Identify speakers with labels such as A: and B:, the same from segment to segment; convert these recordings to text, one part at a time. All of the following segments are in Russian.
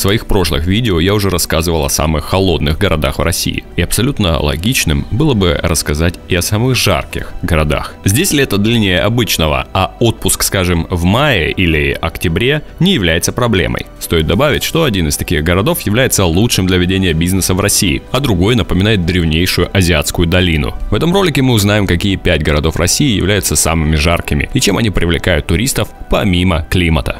A: В своих прошлых видео я уже рассказывал о самых холодных городах в России. И абсолютно логичным было бы рассказать и о самых жарких городах. Здесь лето длиннее обычного, а отпуск, скажем, в мае или октябре не является проблемой. Стоит добавить, что один из таких городов является лучшим для ведения бизнеса в России, а другой напоминает древнейшую азиатскую долину. В этом ролике мы узнаем, какие пять городов России являются самыми жаркими и чем они привлекают туристов помимо климата.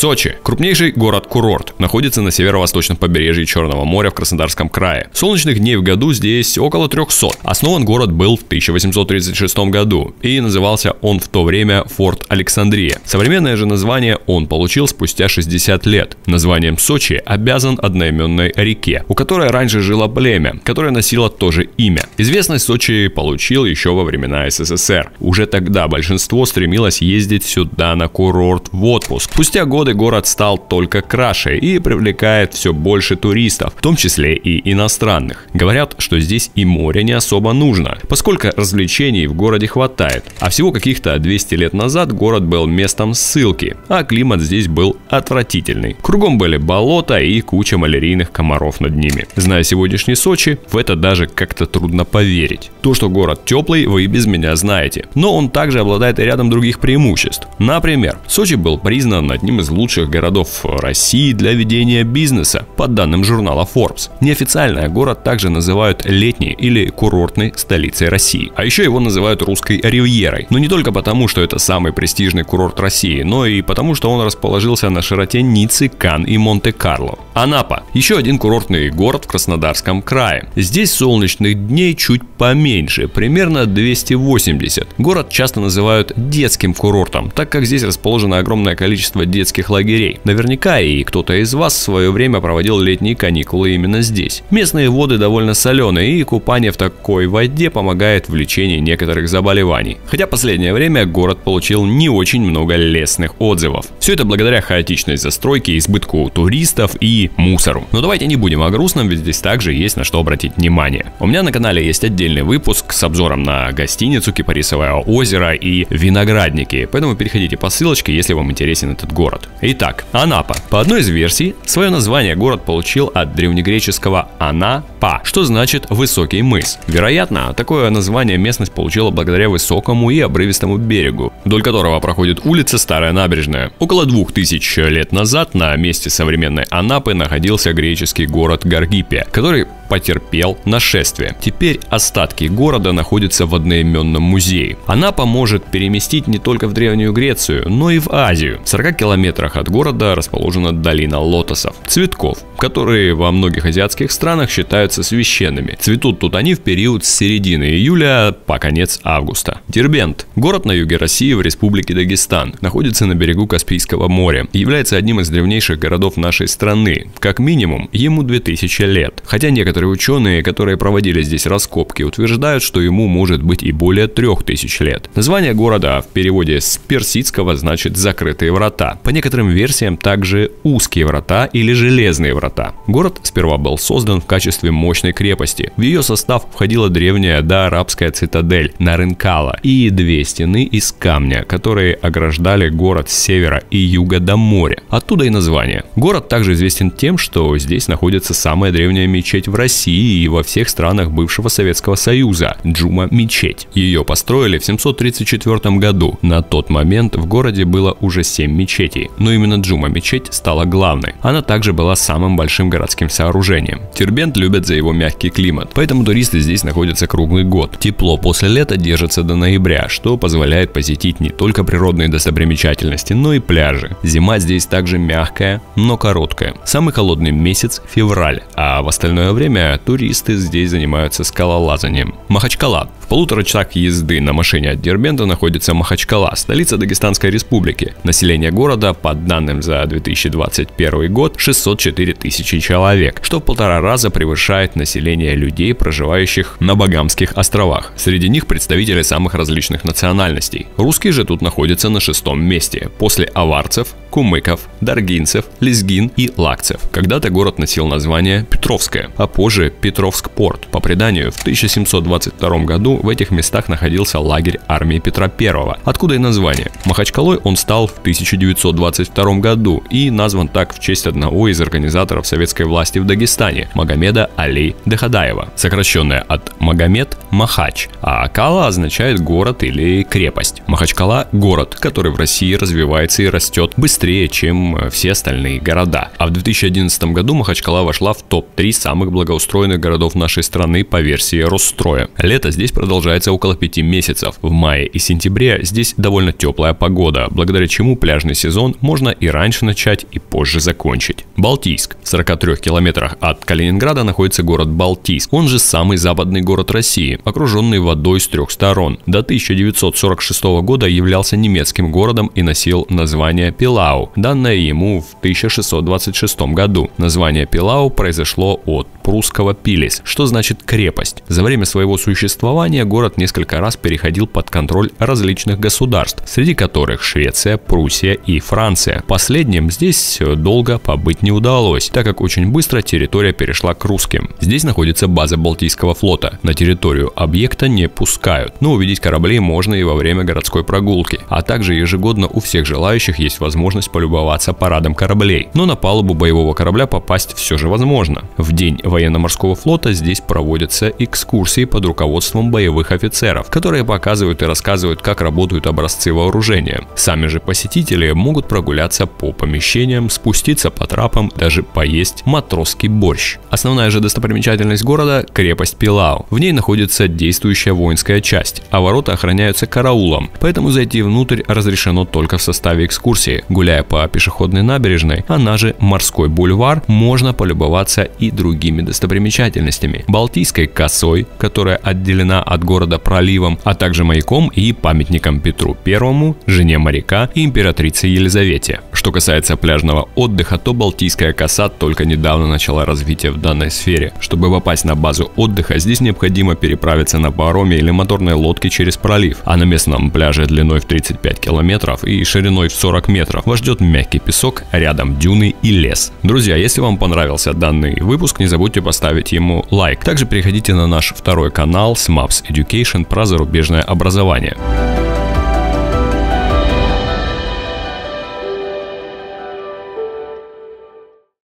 A: Сочи – крупнейший город-курорт, находится на северо-восточном побережье Черного моря в Краснодарском крае. Солнечных дней в году здесь около 300. Основан город был в 1836 году и назывался он в то время Форт Александрия. Современное же название он получил спустя 60 лет. Названием Сочи обязан одноименной реке, у которой раньше жило племя, которое носило то же имя. Известность Сочи получил еще во времена СССР. Уже тогда большинство стремилось ездить сюда на курорт в отпуск. Спустя год годы город стал только краше и привлекает все больше туристов, в том числе и иностранных. Говорят, что здесь и море не особо нужно, поскольку развлечений в городе хватает. А всего каких-то 200 лет назад город был местом ссылки, а климат здесь был отвратительный. Кругом были болота и куча малярийных комаров над ними. Зная сегодняшний Сочи, в это даже как-то трудно поверить. То, что город теплый, вы без меня знаете. Но он также обладает и рядом других преимуществ. Например, Сочи был признан одним из лучших городов России для ведения бизнеса, по данным журнала Forbes. Неофициально город также называют летней или курортной столицей России. А еще его называют русской ривьерой. Но не только потому, что это самый престижный курорт России, но и потому, что он расположился на широте Ниццы, Кан и Монте-Карло. Анапа – еще один курортный город в Краснодарском крае. Здесь солнечных дней чуть поменьше, примерно 280. Город часто называют детским курортом, так как здесь расположено огромное количество детских детских лагерей. Наверняка и кто-то из вас в свое время проводил летние каникулы именно здесь. Местные воды довольно соленые, и купание в такой воде помогает в лечении некоторых заболеваний. Хотя последнее время город получил не очень много лестных отзывов. Все это благодаря хаотичной застройке, избытку туристов и мусору. Но давайте не будем о грустном, ведь здесь также есть на что обратить внимание. У меня на канале есть отдельный выпуск с обзором на гостиницу Кипарисовое озеро и виноградники, поэтому переходите по ссылочке, если вам интересен этот город. Итак, Анапа. По одной из версий, свое название город получил от древнегреческого «Анапа», что значит «высокий мыс». Вероятно, такое название местность получила благодаря высокому и обрывистому берегу, вдоль которого проходит улица Старая Набережная. Около двух тысяч лет назад на месте современной Анапы находился греческий город Гаргипия, который потерпел нашествие. Теперь остатки города находятся в одноименном музее. Она поможет переместить не только в Древнюю Грецию, но и в Азию. В 40 километрах от города расположена долина лотосов, цветков, которые во многих азиатских странах считаются священными. Цветут тут они в период с середины июля по конец августа. Дербент – город на юге России в республике Дагестан, находится на берегу Каспийского моря является одним из древнейших городов нашей страны. Как минимум, ему 2000 лет. Хотя некоторые Некоторые ученые, которые проводили здесь раскопки, утверждают, что ему может быть и более трех тысяч лет. Название города в переводе с персидского значит «закрытые врата». По некоторым версиям также «узкие врата» или «железные врата». Город сперва был создан в качестве мощной крепости. В ее состав входила древняя доарабская цитадель Нарынкала и две стены из камня, которые ограждали город с севера и юга до моря. Оттуда и название. Город также известен тем, что здесь находится самая древняя мечеть в России России и во всех странах бывшего Советского Союза – Джума-мечеть. Ее построили в 734 году. На тот момент в городе было уже 7 мечетей, но именно Джума-мечеть стала главной. Она также была самым большим городским сооружением. Тюрбент любят за его мягкий климат, поэтому туристы здесь находятся круглый год. Тепло после лета держится до ноября, что позволяет посетить не только природные достопримечательности, но и пляжи. Зима здесь также мягкая, но короткая. Самый холодный месяц – февраль, а в остальное время время туристы здесь занимаются скалолазанием. Махачкала. В полутора часах езды на машине от Дербента находится Махачкала, столица Дагестанской республики. Население города, по данным за 2021 год, 604 тысячи человек, что в полтора раза превышает население людей, проживающих на Багамских островах. Среди них представители самых различных национальностей. Русские же тут находятся на шестом месте, после аварцев, кумыков, даргинцев, лезгин и лакцев. Когда-то город носил название Петровское, а позже Позже Петровск-порт. По преданию, в 1722 году в этих местах находился лагерь армии Петра I, откуда и название. Махачкалой он стал в 1922 году и назван так в честь одного из организаторов советской власти в Дагестане, Магомеда Али Дехадаева, сокращенное от Магомед – Махач, а Акала означает город или крепость. Махачкала – город, который в России развивается и растет быстрее, чем все остальные города. А в 2011 году Махачкала вошла в топ-3 самых благоустроенных городов нашей страны по версии Росстроя. Лето здесь продолжается около 5 месяцев. В мае и сентябре здесь довольно теплая погода, благодаря чему пляжный сезон можно и раньше начать, и позже закончить. Балтийск. В 43 километрах от Калининграда находится город Балтийск. Он же самый западный город России, окруженный водой с трех сторон. До 1946 года являлся немецким городом и носил название Пилау, данное ему в 1626 году. Название Пилау произошло от прусского Пилис, что значит крепость. За время своего существования город несколько раз переходил под контроль различных государств, среди которых Швеция, Пруссия и Франция. Последним здесь долго побыть не удалось, так как очень быстро территория перешла к русским. Здесь находится база Балтийского флота. На территорию объекта не пускают, но увидеть корабли можно и во время городской прогулки, а также ежегодно у всех желающих есть возможность полюбоваться парадом кораблей. Но на палубу боевого корабля попасть все же возможно. В день военно-морского флота здесь проводятся экскурсии под руководством боевых офицеров, которые показывают и рассказывают, как работают образцы вооружения. Сами же посетители могут прогуляться по помещениям, спуститься по трапам, даже поесть матросский борщ. Основная же достопримечательность города – крепость Пилау. В ней находится действующая воинская часть, а ворота охраняются караулом, поэтому зайти внутрь разрешено только в составе экскурсии. Гуляя по пешеходной набережной, она же морской бульвар, можно полюбоваться и другими другими достопримечательностями. Балтийской косой, которая отделена от города проливом, а также маяком и памятником Петру I, жене моряка и императрице Елизавете. Что касается пляжного отдыха, то Балтийская коса только недавно начала развитие в данной сфере. Чтобы попасть на базу отдыха, здесь необходимо переправиться на пароме или моторной лодке через пролив, а на местном пляже длиной в 35 километров и шириной в 40 метров вас ждет мягкий песок, рядом дюны и лес. Друзья, если вам понравился данный выпуск, не забудьте поставить ему лайк. Также переходите на наш второй канал SMAPS Education про зарубежное образование.